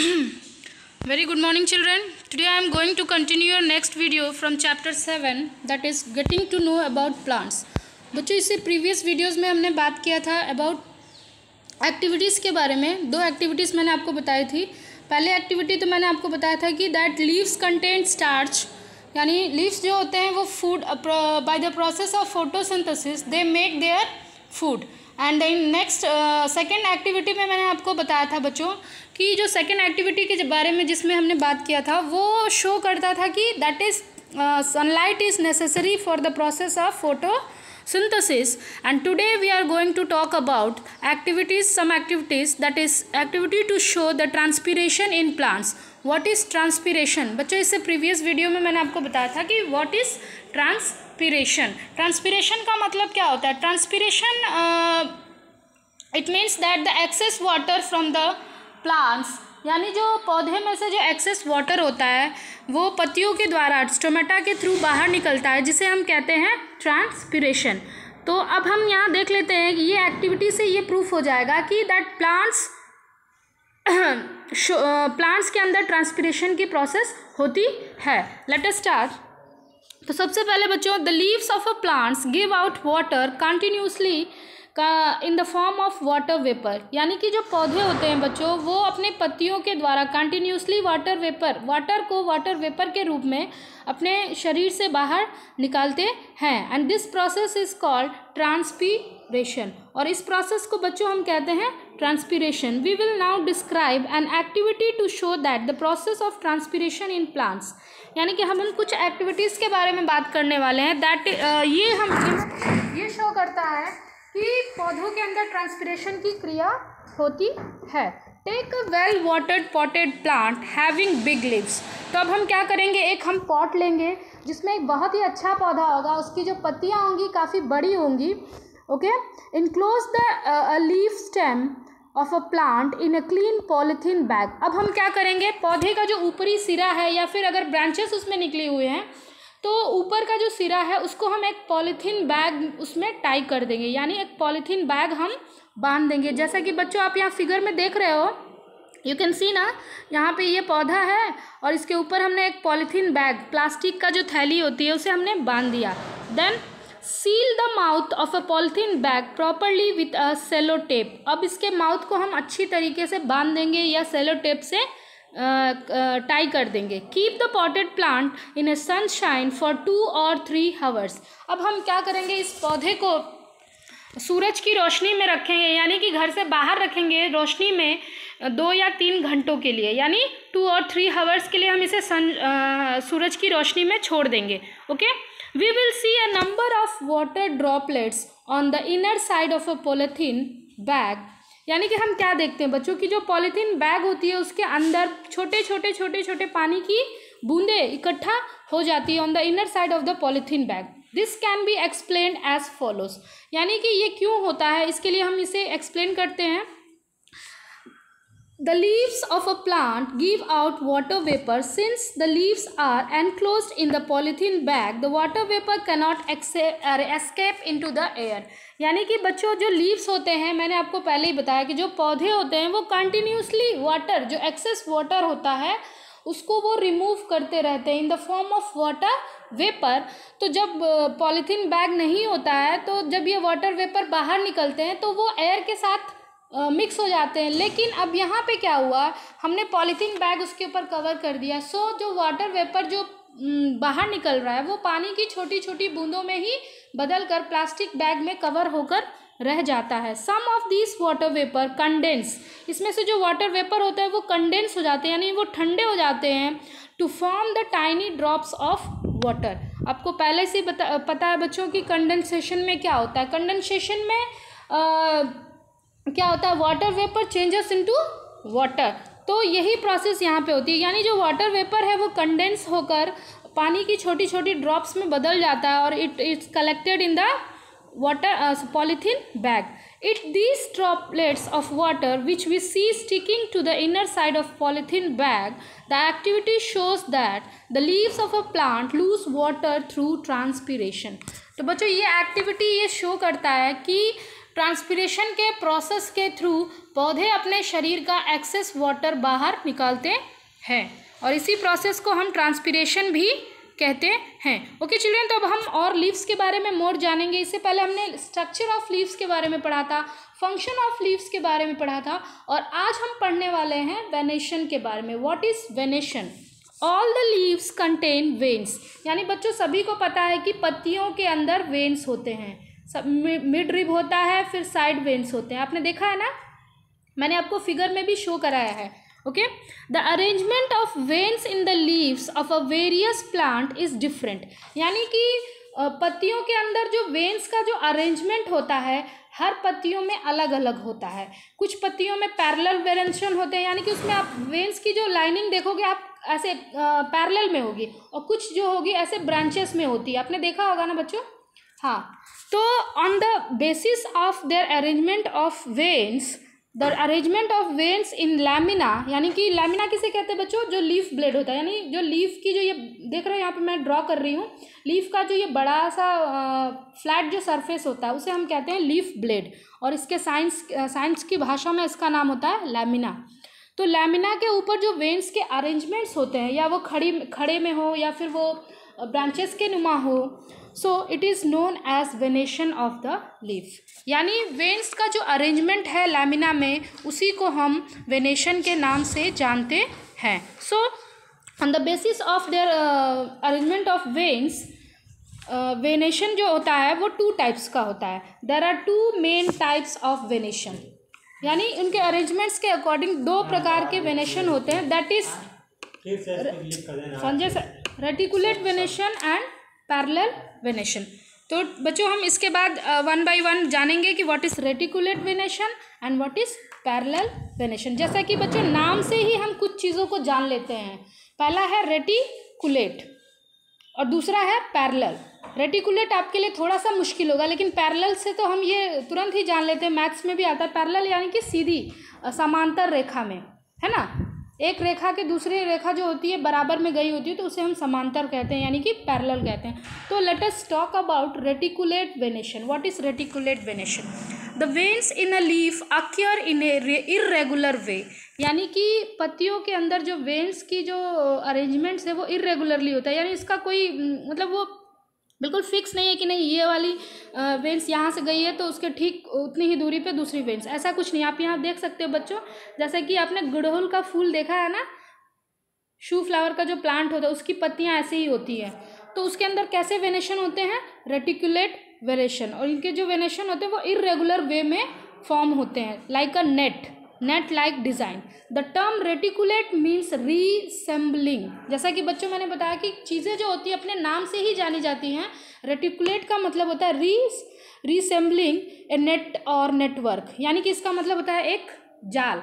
very good morning, children. Today i am going to continue your next video from chapter 7 that is getting to know about plants. बच्चों इससे previous videos में हमने बात किया था about activities के बारे में। दो एक्टिविटीज़ मैंने आपको बताई थी। पहले एक्टिविटी तो मैंने आपको बताया था कि दैट लीव्स कंटेंट स्टार्च यानी लीव्स जो होते हैं वो food by the process of photosynthesis they make their food and then next second activity में मैंने आपको बताया था बच्चों कि जो सेकेंड एक्टिविटी के बारे में जिसमें हमने बात किया था, वो शो करता था कि that is sunlight is necessary for the process of photosynthesis and today we are going to talk about activities some activities that is activity to show the transpiration in plants what is transpiration बच्चों इससे previous video में मैंने आपको बताया था कि what is trans transpiration. का मतलब क्या होता है? Transpiration it means means the excess water water the plants यानी जो पौधे में से जो एक्सेस वाटर होता है, वो पत्तियों के द्वारा स्टोमेटा के थ्रू बाहर निकलता है, जिसे हम कहते हैं ट्रांसपिरेशन तो अब हम यहाँ देख लेते हैं कि ये एक्टिविटी से ये प्रूफ हो जाएगा कि दैट प्लांट्स प्लांट्स के अंदर ट्रांसपिरेशन की प्रोसेस होती है. लेट अस स्टार्ट तो सबसे पहले बच्चों the leaves of a plants give out water continuously का in the form of water vapour यानी कि जो पौधे होते हैं बच्चों, वो अपने पत्तियों के द्वारा कंटिन्यूसली वाटर वेपर वाटर को वाटर वेपर के रूप में अपने शरीर से बाहर निकालते हैं. And this process is called transpiration और इस प्रोसेस को बच्चों हम कहते हैं transpiration we will now describe an activity to show that the process of transpiration in plants यानी कि हम उन कुछ एक्टिविटीज़ के बारे में बात करने वाले हैं। दैट ये हम ये शो करता है कि पौधों के अंदर ट्रांसपिरेशन की क्रिया होती है। Take a well watered potted plant having big leaves तो अब हम क्या करेंगे? एक हम पॉट लेंगे, जिसमें एक बहुत ही अच्छा पौधा होगा। उसकी जो पत्तियाँ होंगी, काफ़ी बड़ी होंगी okay enclose the leaf stem of a plant in a clean polythene bag अब हम क्या करेंगे? पौधे का जो ऊपरी सिरा है या फिर अगर ब्रांचेस उसमें निकले हुए हैं तो ऊपर का जो सिरा है, उसको हम एक पॉलीथीन बैग उसमें टाई कर देंगे। यानी एक पॉलीथीन बैग हम बाँध देंगे। जैसा कि बच्चों, आप यहाँ फिगर में देख रहे हो यू कैन सी ना, यहाँ पे ये पौधा है और इसके ऊपर हमने एक पॉलीथीन बैग प्लास्टिक का जो थैली होती है, उसे हमने बाँध दिया। Then seal the mouth of a polythene bag properly with a cello tape अब इसके माउथ को हम अच्छी तरीके से बाँध देंगे या सेलो टेप से टाई कर देंगे। Keep the potted plant in a sunshine for two और थ्री हावर्स अब हम क्या करेंगे? इस पौधे को सूरज की रोशनी में रखेंगे, यानी कि घर से बाहर रखेंगे रोशनी में दो या तीन घंटों के लिए। यानी टू और थ्री हावर्स के लिए हम इसे सन सूरज की रोशनी में छोड़ देंगे। Okay we will see a number of water droplets on the inner side of a polythene bag यानी कि हम क्या देखते हैं? बच्चों की जो पॉलीथीन बैग होती है, उसके अंदर छोटे छोटे छोटे छोटे पानी की बूंदे इकट्ठा हो जाती है on the inner side of the polythene bag this can be explain as follows यानी कि ये क्यों होता है? इसके लिए हम इसे एक्सप्लेन करते हैं। The leaves of a plant give out water vapor. Since the leaves are enclosed in the polythene bag, the water vapor cannot escape into the air. यानी कि बच्चों जो लीव्स होते हैं मैंने आपको पहले ही बताया कि जो पौधे होते हैं वो कंटिन्यूसली वाटर जो एक्सेस वाटर होता है उसको वो रिमूव करते रहते हैं in the form of water vapour तो जब पॉलीथीन बैग नहीं होता है तो जब ये वाटर वेपर बाहर निकलते हैं तो वो एयर के साथ मिक्स हो जाते हैं। लेकिन अब यहाँ पे क्या हुआ? हमने पॉलीथीन बैग उसके ऊपर कवर कर दिया। सो जो वाटर वेपर जो बाहर निकल रहा है वो पानी की छोटी छोटी बूंदों में ही बदल कर प्लास्टिक बैग में कवर होकर रह जाता है। Some of this water vapour condense इसमें से जो वाटर वेपर होता है वो कंडेंस हो जाते हैं यानी वो ठंडे हो जाते हैं to form the tiny drops of water आपको पहले से पता है बच्चों की कंडेंसेशन में क्या होता है? कंडेंसेशन में आ, क्या होता है? Water vapour changes into water तो यही प्रोसेस यहाँ पे होती है। यानी जो वाटर वेपर है, वो कंडेंस होकर पानी की छोटी छोटी ड्रॉप्स में बदल जाता है और it it's collected in the water polythene bag it these droplets of water which we see sticking to the inner side of polythene bag the activity shows that the leaves of a plant lose water through transpiration तो बच्चों, ये activity ये show करता है कि transpiration के process के through पौधे अपने शरीर का एक्सेस वाटर बाहर निकालते हैं। और इसी प्रोसेस को हम ट्रांसपिरेशन भी कहते हैं। ओके चिल्ड्रन तो अब हम और लीव्स के बारे में मोर जानेंगे। इससे पहले हमने स्ट्रक्चर ऑफ़ लीव्स के बारे में पढ़ा था, फ़ंक्शन ऑफ़ लीव्स के बारे में पढ़ा था, और आज हम पढ़ने वाले हैं वेनेशन के बारे में। What is venation all the leaves contain veins यानी बच्चों, सभी को पता है कि पत्तियों के अंदर वेन्स होते हैं। सब मिड रिब होता है, फिर साइड वेन्स होते हैं। आपने देखा है ना? मैंने आपको फिगर में भी शो कराया है okay the arrangement of veins in the leaves of a various plant is different यानी कि पत्तियों के अंदर जो वेंस का जो अरेंजमेंट होता है, हर पत्तियों में अलग अलग होता है। कुछ पत्तियों में पैरेलल वेरेंशन होते हैं, यानी कि उसमें आप वेंस की जो लाइनिंग देखोगे, आप ऐसे पैरेलल में होगी, और कुछ जो होगी, ऐसे ब्रांचेस में होती है। आपने देखा होगा ना बच्चों? हाँ तो on the basis of their arrangement of veins the arrangement of veins in lamina यानी कि लैमिना किसे कहते हैं बच्चों? जो लीफ ब्लेड होता है, यानी जो लीफ की जो ये, देख रहे हो यहाँ पे मैं ड्रॉ कर रही हूँ लीफ का जो ये बड़ा सा फ्लैट जो सरफेस होता है, उसे हम कहते हैं लीफ ब्लेड और इसके साइंस साइंस की भाषा में इसका नाम होता है लैमिना तो लैमिना के ऊपर जो वेन्स के अरेंजमेंट्स होते हैं, या वो खड़ी, खड़े में हो, या फिर वो ब्रांचेस के नुमा हो so it is known as venation of the leaf यानी वेन्स का जो अरेंजमेंट है लैमिना में उसी को हम वेनेशन के नाम से जानते हैं। So on the basis of their arrangement of veins venation जो होता है वो टू टाइप्स का होता है। There are two main types of venation यानी उनके अरेंजमेंट्स के अकॉर्डिंग दो प्रकार के वेनेशन होते हैं। That is Sanjay sir reticulate venation and parallel venation तो बच्चों, हम इसके बाद वन बाय वन जानेंगे कि what is reticulate venation and what is parallel venation जैसा कि बच्चों, नाम से ही हम कुछ चीज़ों को जान लेते हैं। पहला है रेटिकुलेट और दूसरा है पैरेलल रेटिकुलेट आपके लिए थोड़ा सा मुश्किल होगा, लेकिन पैरेलल से तो हम ये तुरंत ही जान लेते हैं। मैथ्स में भी आता है पैरेलल यानी कि सीधी समांतर रेखा में, है ना? एक रेखा के दूसरी रेखा जो होती है, बराबर में गई होती है तो उसे हम समांतर कहते हैं, यानी कि पैरेलल कहते हैं। तो let us talk about reticulate venation what is reticulate venation the veins in a leaf occur in a irregular way यानी कि पत्तियों के अंदर जो वेन्स की जो अरेंजमेंट्स है, वो इरेगुलरली होता है। यानी इसका कोई मतलब वो बिल्कुल फिक्स नहीं है कि नहीं, ये वाली वेंस यहाँ से गई है तो उसके ठीक उतनी ही दूरी पे दूसरी वेंस ऐसा कुछ नहीं, आप यहाँ देख सकते हो बच्चों, जैसे कि आपने गुड़हल का फूल देखा है ना? शू फ्लावर का जो प्लांट होता है, उसकी पत्तियाँ ऐसे ही होती है। तो उसके अंदर कैसे वेनेशन होते हैं? Reticulate venation. और इनके जो वेनेशन होते हैं, वो इरेगुलर वे में फॉर्म होते हैं, like a net. Net like design the term reticulate means resembling जैसा कि बच्चों मैंने बताया कि चीज़ें जो होती हैं अपने नाम से ही जानी जाती हैं। रेटिकुलेट का मतलब होता है री रीसेंबलिंग ए नेट और नेटवर्क यानी कि इसका मतलब होता है एक जाल।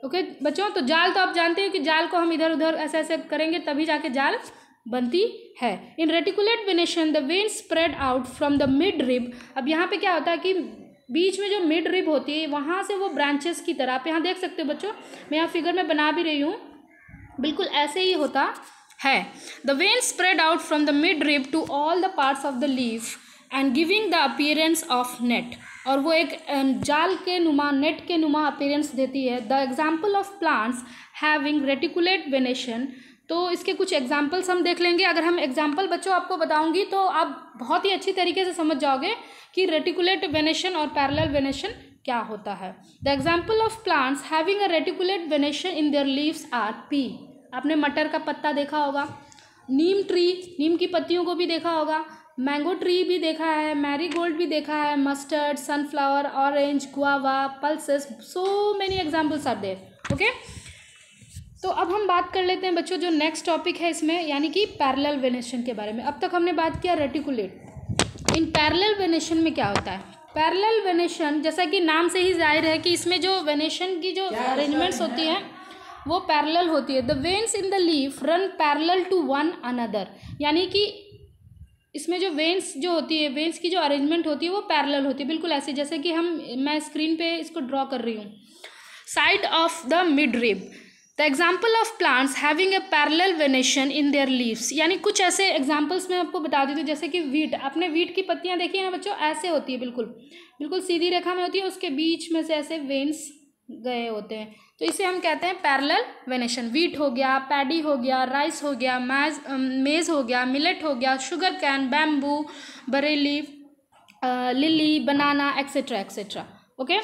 ओके okay, बच्चों तो जाल तो आप जानते हो कि जाल को हम इधर उधर ऐसे ऐसे करेंगे तभी जाके जाल बनती है। In reticulate venation the vein spread out from the mid rib अब यहाँ पे क्या होता है कि बीच में जो मिड रिब होती है, वहाँ से वो ब्रांचेस की तरह, आप यहाँ देख सकते हो बच्चों, मैं यहाँ फिगर में बना भी रही हूँ। बिल्कुल ऐसे ही होता है। The vein spread out from the mid rib to all the parts of the leaf and giving the appearance of net और वो एक जाल के नुमा नेट के नुमा अपीयरेंस देती है। The example of plants having reticulate venation तो इसके कुछ एग्जाम्पल्स हम देख लेंगे। अगर हम एग्ज़ाम्पल बच्चों आपको बताऊँगी तो आप बहुत ही अच्छी तरीके से समझ जाओगे कि रेटिकुलेट वेनेशन और पैरेलल वेनेशन क्या होता है? The example of plants having a reticulate venation in their leaves are pea आपने मटर का पत्ता देखा होगा। नीम ट्री नीम की पत्तियों को भी देखा होगा। मैंगो ट्री भी देखा है मैरी गोल्ड भी देखा है mustard sunflower orange guava pulses so many examples are there okay तो अब हम बात कर लेते हैं बच्चों, जो नेक्स्ट टॉपिक है इसमें, यानी कि पैरेलल वेनेशन के बारे में। अब तक हमने बात किया रेटिकुलेट इन पैरेलल वेनेशन में क्या होता है? पैरेलल वेनेशन जैसा कि नाम से ही ज़ाहिर है कि इसमें जो वेनेशन की जो अरेंजमेंट्स होती हैं वो पैरेलल होती है। The veins in the leaf run parallel to one another यानी कि इसमें जो वेन्स जो होती है वेन्स की जो अरेंजमेंट होती है वो पैरेलल होती है। बिल्कुल ऐसे जैसे कि हम मैं स्क्रीन पे इसको ड्रॉ कर रही हूँ। Side of the mid rib the example of plants having a parallel venation in their leaves यानी कुछ ऐसे एग्जाम्पल्स मैं आपको बता देती हूँ, जैसे कि वीट आपने वीट की पत्तियाँ देखी हैं बच्चों? ऐसे होती है, बिल्कुल। बिल्कुल सीधी रेखा में होती है, उसके बीच में से ऐसे वेन्स गए होते हैं। तो इसे हम कहते हैं पैरल वेनेशन वीट हो गया पैडी हो गया राइस हो गया मैज मेज़ हो गया मिलेट हो गया sugar cane bamboo barley lily banana etcetera etcetera okay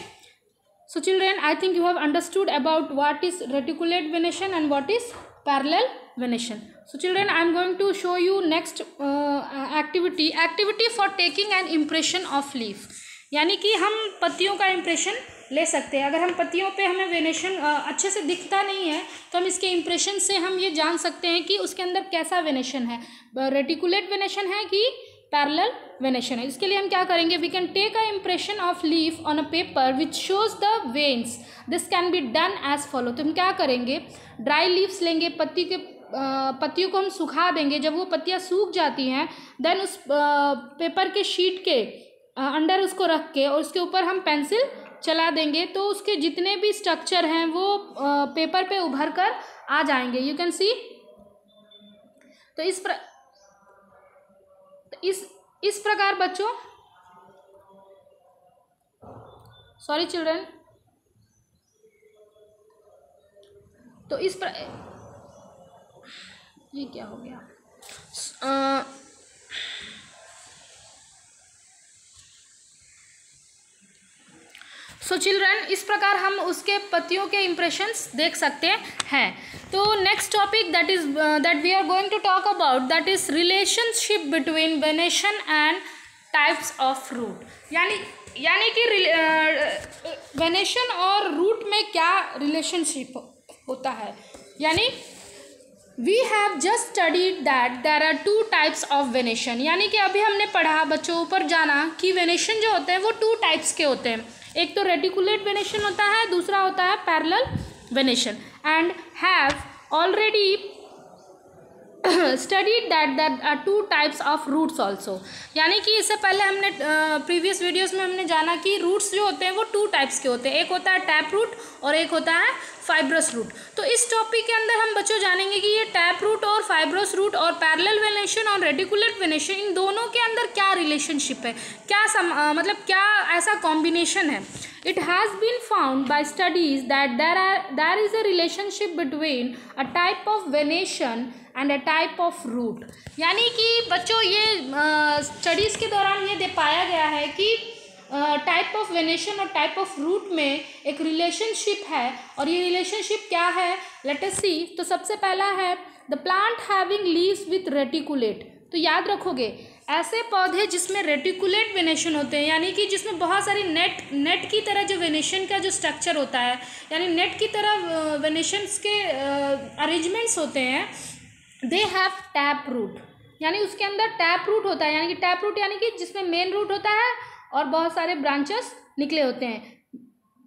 so children i think you have understood about what is reticulate venation and what is parallel venation so children i am going to show you next uh, activity activity for taking an impression of leaf यानी कि हम पत्तियों का impression ले सकते हैं अगर हम पत्तियों पे हमें वेनेशन अच्छे से दिखता नहीं है तो हम इसके इम्प्रेशन से हम ये जान सकते हैं कि उसके अंदर कैसा वेनेशन है रेटिकुलेट वेनेशन है कि पैरल वेनेशन है इसके लिए हम क्या करेंगे? We can take a impression of leaf on a paper which shows the veins this can be done as follow तो हम क्या करेंगे? ड्राई लीव्स लेंगे, पत्ती के पत्तियों को हम सुखा देंगे। जब वो पत्तियाँ सूख जाती हैं देन उस पेपर के शीट के अंडर उसको रख के और उसके ऊपर हम पेंसिल चला देंगे। तो उसके जितने भी स्ट्रक्चर हैं, वो पेपर पे उभर कर आ जाएँगे। यू कैन सी तो इस प्र... इस इस प्रकार बच्चों सॉरी चिल्ड्रन तो इस प्र... ये क्या हो गया? सो चिल्ड्रन इस प्रकार हम उसके पतियों के इम्प्रेशंस देख सकते हैं। तो next topic that is that we are going to talk about that is relationship between venation and types of root यानी यानी कि वेनेशन और रूट में क्या रिलेशनशिप होता है? यानी we have just studied that there are two types of venation यानी कि अभी हमने पढ़ा, बच्चों ऊपर जाना कि वेनेशन जो होते हैं वो टू टाइप्स के होते हैं। एक तो रेटिकुलेट वेनेशन होता है, दूसरा होता है parallel venation and have already studied that that are two types of roots also यानी कि इससे पहले हमने प्रीवियस वीडियोज़ में हमने जाना कि रूट्स जो होते हैं वो टू टाइप्स के होते हैं. एक होता है टैप रूट और एक होता है फाइब्रस रूट तो इस टॉपिक के अंदर हम बच्चों जानेंगे कि ये टैप रूट और फाइब्रस रूट और पैरेलल वेनेशन और रेडिकुलेट वेनेशन इन दोनों के अंदर क्या रिलेशनशिप है? क्या सम, आ, मतलब क्या ऐसा कॉम्बिनेशन है? It has been found by studies that there are there is a relationship between a type of venation and a type of root यानी कि बच्चों ये स्टडीज़ के दौरान ये दे पाया गया है कि टाइप ऑफ़ वेनेशन और टाइप ऑफ़ रूट में एक रिलेशनशिप है। और ये रिलेशनशिप क्या है? लेट अस सी तो सबसे पहला है the plant having leaves with reticulate तो याद रखोगे, ऐसे पौधे जिसमें रेटिकुलेट वेनेशन होते हैं, यानी कि जिसमें बहुत सारी नेट नेट की तरह जो वेनेशन का जो स्ट्रक्चर होता है, यानी नेट की तरह वेनेशंस के अरेंजमेंट्स होते हैं दे हैव टैप रूट यानी उसके अंदर टैप रूट होता है, यानी कि टैप रूट यानी कि जिसमें मेन रूट होता है और बहुत सारे ब्रांचेस निकले होते हैं।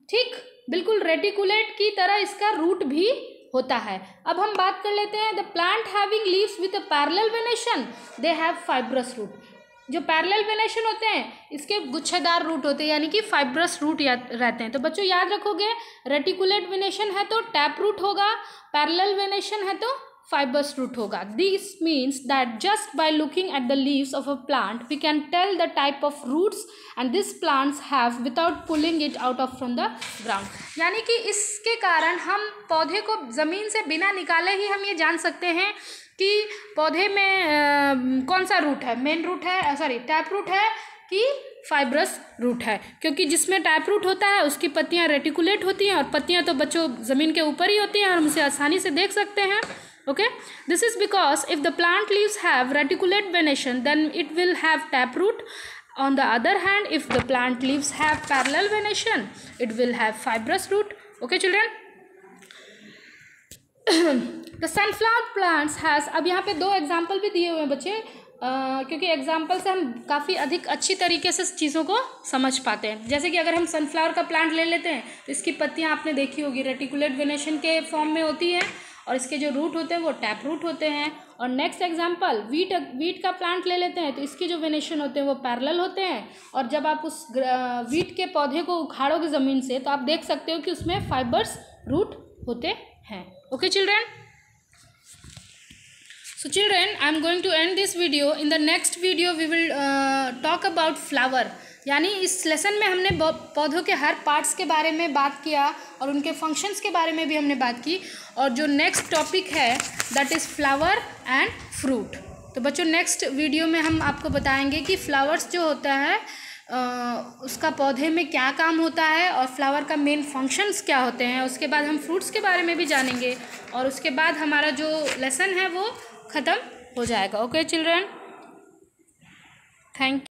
ठीक, बिल्कुल रेटिकुलेट की तरह इसका रूट भी होता है। अब हम बात कर लेते हैं the plant having leaves with a parallel venation they have fibrous root जो पैरेलल वेनेशन होते हैं, इसके गुच्छेदार रूट होते हैं, यानी कि फाइब्रस रूट याद रहते हैं। तो बच्चों, याद रखोगे रेटिकुलेट वेनेशन है तो टैप रूट होगा पैरेलल वेनेशन है तो fibrous root होगा this means that just by looking at the leaves of a plant we can tell the type of roots and these plants have without pulling it out of from the ground. यानी कि इसके कारण हम पौधे को ज़मीन से बिना निकाले ही हम ये जान सकते हैं कि पौधे में आ, कौन सा रूट है? मेन रूट है सॉरी टैप रूट है कि फाइब्रस रूट है? क्योंकि जिसमें टैप रूट होता है उसकी पत्तियाँ रेटिकुलेट होती हैं और पत्तियाँ तो बच्चों ज़मीन के ऊपर ही होती हैं और हम उसे आसानी से देख सकते हैं। Okay this is because if the plant leaves have reticulate venation then it will have taproot on the other hand if the plant leaves have parallel venation it will have fibrous root okay children the sunflower plants has अब यहाँ पे दो example भी दिए हुए हैं बच्चे Uh, क्योंकि एग्ज़ाम्पल से हम काफ़ी अधिक अच्छी तरीके से चीज़ों को समझ पाते हैं जैसे कि अगर हम सनफ्लावर का प्लांट ले लेते हैं तो इसकी पत्तियाँ आपने देखी होगी रेटिकुलेट वेनेशन के फॉर्म में होती है और इसके जो रूट होते हैं, वो टैप रूट होते हैं। और नेक्स्ट एग्ज़ाम्पल वीट वीट का प्लांट ले लेते हैं तो इसके जो वेनेशन होते हैं, वो पैरल होते हैं। और जब आप उस वीट के पौधे को उखाड़ोगे ज़मीन से तो आप देख सकते हो कि उसमें फाइबर्स रूट होते हैं। Okay children so children i am going to end this video. In the next video we will uh, talk about flower. यानी इस लेसन में हमने पौधों के हर पार्ट्स के बारे में बात किया और उनके फ़ंक्शंस के बारे में भी हमने बात की। और जो नेक्स्ट टॉपिक है that is flower and fruit तो बच्चों नेक्स्ट वीडियो में हम आपको बताएँगे कि फ्लावर्स जो होता है आ, उसका पौधे में क्या काम होता है और फ्लावर का मेन फ़ंक्शंस क्या होते हैं। उसके बाद हम फ्रूट्स के बारे में भी जानेंगे। और उसके बाद हमारा जो लेसन है वो ख़त्म हो जाएगा। Okay children thank